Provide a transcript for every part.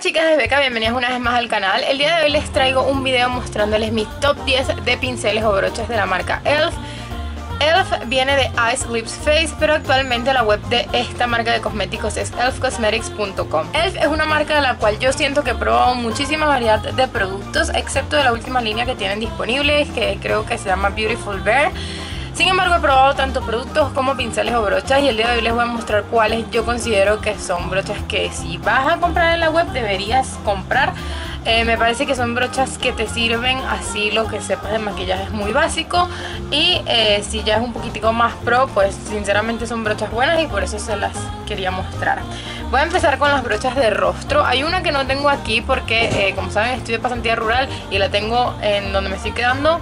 Chicas de Beca, bienvenidas una vez más al canal El día de hoy les traigo un video mostrándoles mi top 10 de pinceles o broches de la marca ELF ELF viene de Ice Lips Face, pero actualmente la web de esta marca de cosméticos es elfcosmetics.com. ELF es una marca de la cual yo siento que he probado muchísima variedad de productos, excepto de la última línea que tienen disponibles, que creo que se llama Beautiful Bear. Sin embargo he probado tanto productos como pinceles o brochas y el día de hoy les voy a mostrar cuáles yo considero que son brochas que si vas a comprar en la web deberías comprar. Eh, me parece que son brochas que te sirven así lo que sepas de maquillaje es muy básico y eh, si ya es un poquitico más pro pues sinceramente son brochas buenas y por eso se las quería mostrar. Voy a empezar con las brochas de rostro. Hay una que no tengo aquí porque eh, como saben estoy de pasantía rural y la tengo en donde me estoy quedando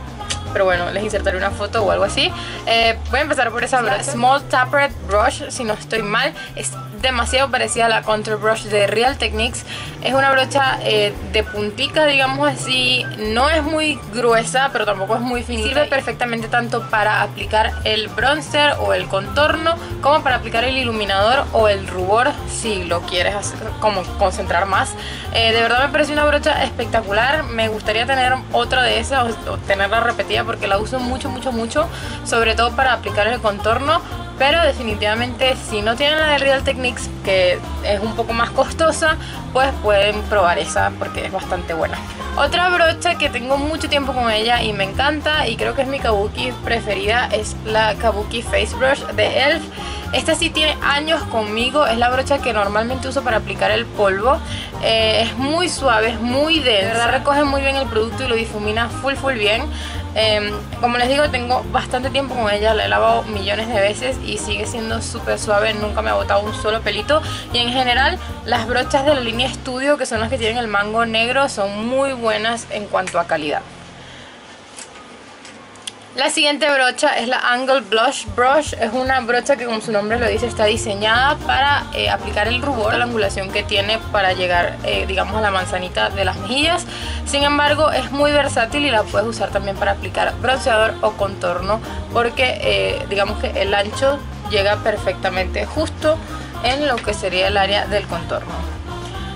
pero bueno, les insertaré una foto o algo así. Eh, voy a empezar por esa. Small Tapered Brush, si no estoy mal. Es demasiado parecida a la Contour Brush de Real Techniques. Es una brocha eh, de puntica, digamos así. No es muy gruesa, pero tampoco es muy finita. Sirve perfectamente tanto para aplicar el bronzer o el contorno, como para aplicar el iluminador o el rubor, si lo quieres como concentrar más. Eh, de verdad me parece una brocha espectacular. Me gustaría tener otra de esas o tenerla repetida porque la uso mucho, mucho, mucho. Sobre todo para aplicar el contorno pero definitivamente si no tienen la de Real Techniques que es un poco más costosa pues pueden probar esa porque es bastante buena otra brocha que tengo mucho tiempo con ella y me encanta y creo que es mi kabuki preferida es la kabuki face brush de ELF esta sí tiene años conmigo, es la brocha que normalmente uso para aplicar el polvo. Eh, es muy suave, es muy densa, recoge muy bien el producto y lo difumina full full bien. Em, como les digo, tengo bastante tiempo con ella, la he lavado millones de veces y sigue siendo súper suave, nunca me ha botado un solo pelito. Y en general, las brochas de la línea Studio, que son las que tienen el mango negro, son muy buenas en cuanto a calidad. La siguiente brocha es la Angle Blush Brush. Es una brocha que como su nombre lo dice está diseñada para eh, aplicar el rubor, la angulación que tiene para llegar eh, digamos a la manzanita de las mejillas. Sin embargo es muy versátil y la puedes usar también para aplicar bronceador o contorno porque eh, digamos que el ancho llega perfectamente justo en lo que sería el área del contorno.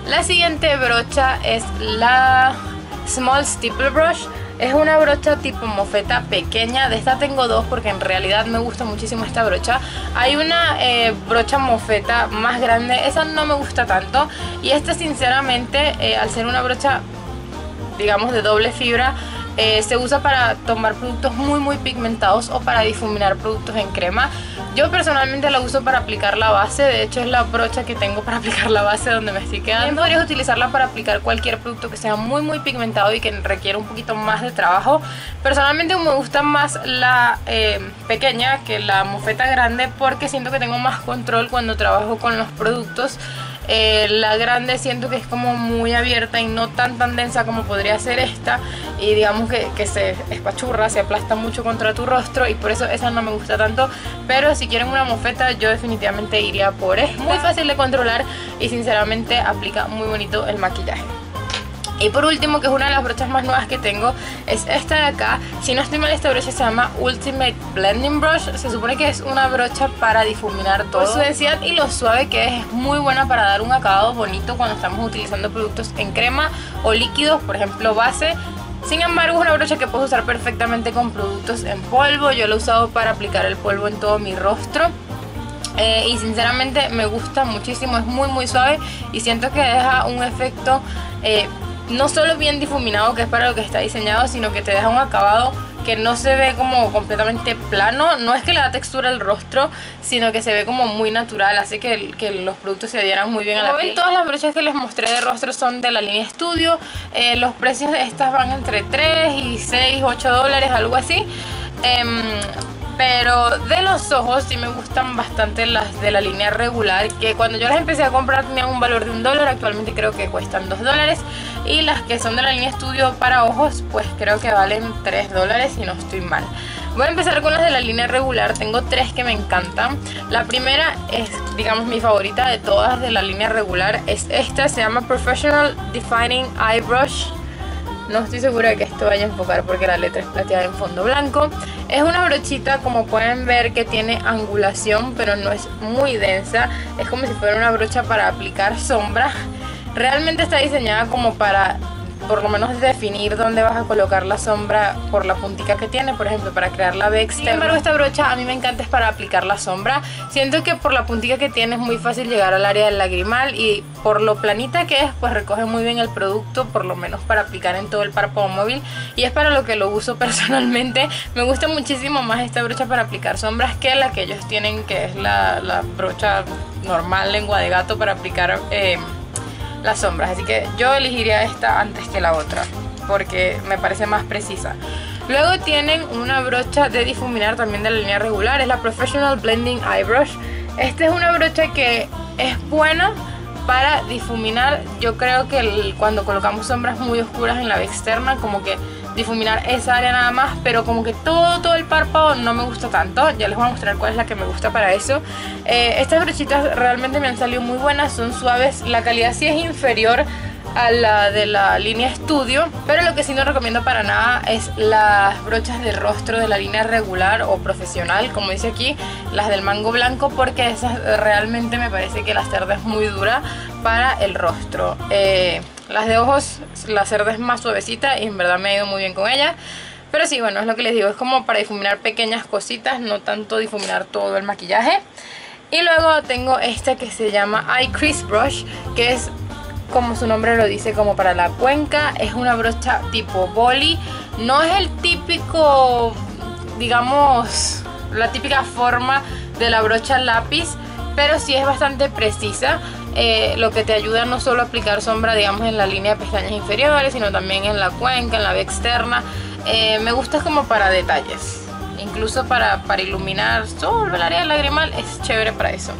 La siguiente brocha es la Small Stipple Brush. Es una brocha tipo mofeta pequeña. De esta tengo dos porque en realidad me gusta muchísimo esta brocha. Hay una eh, brocha mofeta más grande. Esa no me gusta tanto. Y esta sinceramente, eh, al ser una brocha, digamos, de doble fibra, eh, se usa para tomar productos muy muy pigmentados o para difuminar productos en crema. Yo personalmente la uso para aplicar la base, de hecho es la brocha que tengo para aplicar la base donde me estoy quedando. También podrías utilizarla para aplicar cualquier producto que sea muy muy pigmentado y que requiera un poquito más de trabajo. Personalmente me gusta más la eh, pequeña que la mofeta grande porque siento que tengo más control cuando trabajo con los productos. Eh, la grande siento que es como muy abierta y no tan tan densa como podría ser esta. Y digamos que, que, se espachurra, se aplasta mucho contra tu rostro y por eso esa no me gusta tanto. Pero si quieren una mofeta yo definitivamente iría por esta. Muy fácil de controlar y sinceramente aplica muy bonito el maquillaje y por último, que es una de las brochas más nuevas que tengo, es esta de acá. Si no estoy mal, esta brocha se llama Ultimate Blending Brush. Se supone que es una brocha para difuminar todo. su densidad y lo suave que es, es muy buena para dar un acabado bonito cuando estamos utilizando productos en crema o líquidos, por ejemplo base. Sin embargo, es una brocha que puedo usar perfectamente con productos en polvo. Yo lo he usado para aplicar el polvo en todo mi rostro. Eh, y sinceramente me gusta muchísimo, es muy muy suave y siento que deja un efecto eh, no solo bien difuminado, que es para lo que está diseñado, sino que te deja un acabado que no se ve como completamente plano. No es que le da textura al rostro, sino que se ve como muy natural, así que, que los productos se adhieran muy bien a la piel. Todas las brochas que les mostré de rostro son de la línea Studio. Eh, los precios de estas van entre 3 y 6, 8 dólares, algo así. Em, pero de los ojos sí me gustan bastante las de la línea regular Que cuando yo las empecé a comprar tenían un valor de un dólar Actualmente creo que cuestan 2 dólares Y las que son de la línea estudio para ojos Pues creo que valen 3 dólares si no estoy mal. Voy a empezar con las de la línea regular Tengo tres que me encantan. La primera es digamos mi favorita de todas de la línea regular Es esta, se llama Professional Defining Eye Brush no estoy segura de que esto vaya a enfocar porque la letra es plateada en fondo blanco. Es una brochita como pueden ver que tiene angulación pero no es muy densa. Es como si fuera una brocha para aplicar sombra. realmente está diseñada como para por lo menos definir dónde vas a colocar la sombra por la puntica que tiene, por ejemplo, para crear la V. Sin embargo, esta brocha a mí me encanta es para aplicar la sombra. Siento que por la puntica que tiene es muy fácil llegar al área del lagrimal y por lo planita que es, pues recoge muy bien el producto, por lo menos para aplicar en todo el párpado móvil. Y es para lo que lo uso personalmente. Me gusta muchísimo más esta brocha para aplicar sombras que la que ellos tienen, que es la, brocha normal lengua de gato para aplicar... Eh, las sombras. Así que yo elegiría esta antes que la otra porque me parece más precisa. Luego tienen una brocha de difuminar también de la línea regular, es la Professional Blending Eye Brush. Esta es una brocha que es buena para difuminar. Yo creo que cuando colocamos sombras muy oscuras en la externa, como que difuminar esa área nada más, pero como que todo, todo el párpado no me gusta tanto. Ya les voy a mostrar cuál es la que me gusta para eso. Eh, estas brochitas realmente me han salido muy buenas, son suaves. La calidad sí es inferior a la de la línea estudio pero lo que sí no recomiendo para nada es las brochas de rostro de la línea regular o profesional como dice aquí las del mango blanco porque esas realmente me parece que la cerda es muy dura para el rostro eh, las de ojos, la cerda es más suavecita y en verdad me ha ido muy bien con ella. Pero sí, bueno, es lo que les digo, es como para difuminar pequeñas cositas, no tanto difuminar todo el maquillaje. Y luego tengo esta que se llama Eye Crease Brush, que es como su nombre lo dice, como para la cuenca. Es una brocha tipo boli. No es el típico, digamos, la típica forma de la brocha lápiz, pero sí es bastante precisa. Eh, lo que te ayuda no solo a aplicar sombra digamos en la línea de pestañas inferiores sino también en la cuenca, en la vía externa. Eh, me gusta como para detalles. Incluso para, para iluminar solo el área lagrimal es chévere para eso.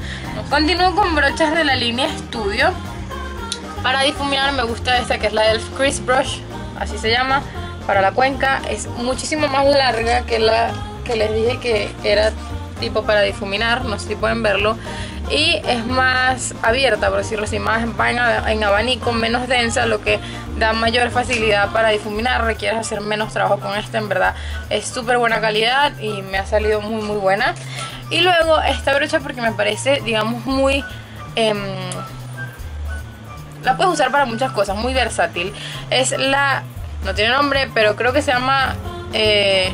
Continúo con brochas de la línea estudio. Para difuminar me gusta esta que es la Elf Crease Brush así se llama para la cuenca. Es muchísimo más larga que la que les dije que era tipo para difuminar, no sé si pueden verlo y es más abierta, por decirlo así, más va en, abanico, menos densa, lo que da mayor facilidad para difuminar, requiere hacer menos trabajo con esta, en verdad es súper buena calidad y me ha salido muy muy buena. Y luego esta brocha porque me parece, digamos, muy... Em, la puedes usar para muchas cosas, muy versátil. Es la... no tiene nombre, pero creo que se llama... Eh,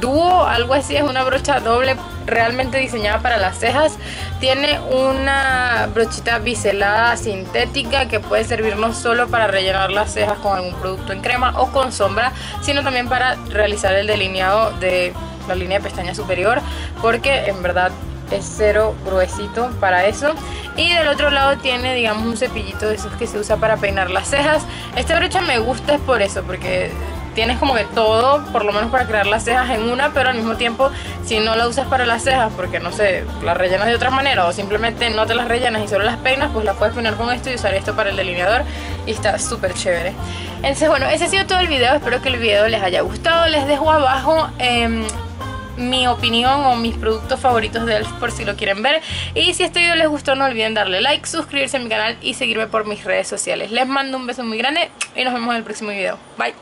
Duo, algo así, es una brocha doble realmente diseñada para las cejas. Tiene una brochita biselada sintética que puede servir no solo para rellenar las cejas con algún producto en crema o con sombra, sino también para realizar el delineado de la línea de pestaña superior, porque en verdad es cero gruesito para eso y del otro lado tiene digamos un cepillito de esos que se usa para peinar las cejas esta brocha me gusta es por eso porque tienes como que todo, por lo menos para crear las cejas en una, pero al mismo tiempo si no la usas para las cejas porque no sé, las rellenas de otra manera o simplemente no te las rellenas y solo las peinas, pues las puedes peinar con esto y usar esto para el delineador y está súper chévere. Entonces bueno, ese ha sido todo el video, espero que el video les haya gustado, les dejo abajo... Em, mi opinión o mis productos favoritos de ELF por si lo quieren ver. Y si este video les gustó no olviden darle like, suscribirse a mi canal y seguirme por mis redes sociales. Les mando un beso muy grande y nos vemos en el próximo video. Bye.